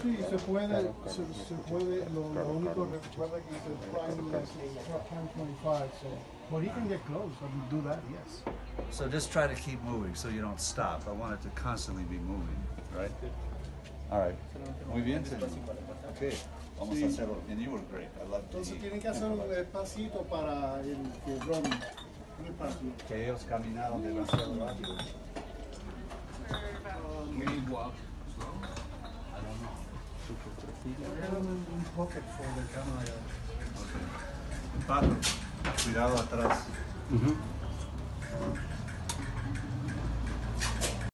Sí, se puede, se, se puede, lo, lo único recuerda que es el prime license, prime 25, so, but he can get close, I mean, do that, yes. So just try to keep moving so you don't stop. I want it to constantly be moving, right? All right. Muy bien, señor. Okay. Vamos a hacerlo. And you were great. I love Entonces tienen que hacer un eh, pasito para el que run, muy rápido. Que ellos caminaron demasiado rápido. walk slow? I don't know. Um, pocket for the camera. Okay. Paro. Cuidado atrás. Uh -huh.